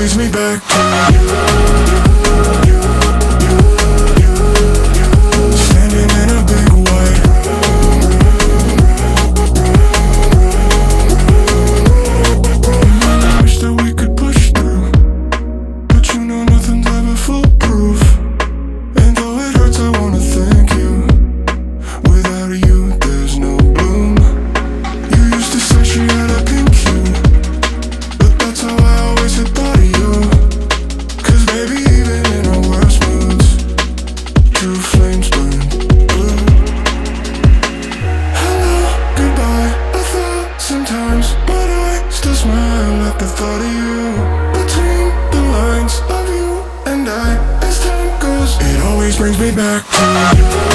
Leads me back to you. brings me back to you.